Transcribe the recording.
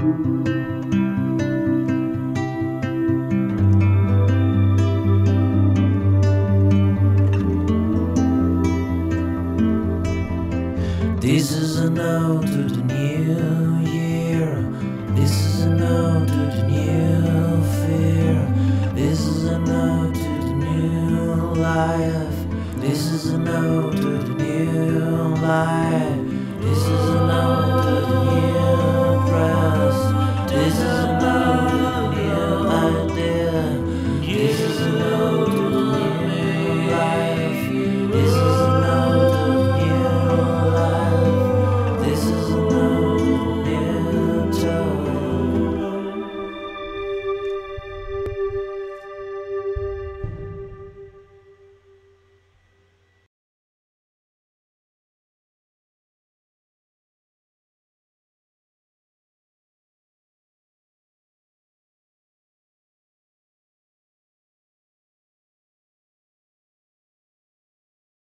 This is a note to the new year. This is a note to the new fear. This is a note to the new life. This is a note to the new life. This is a note.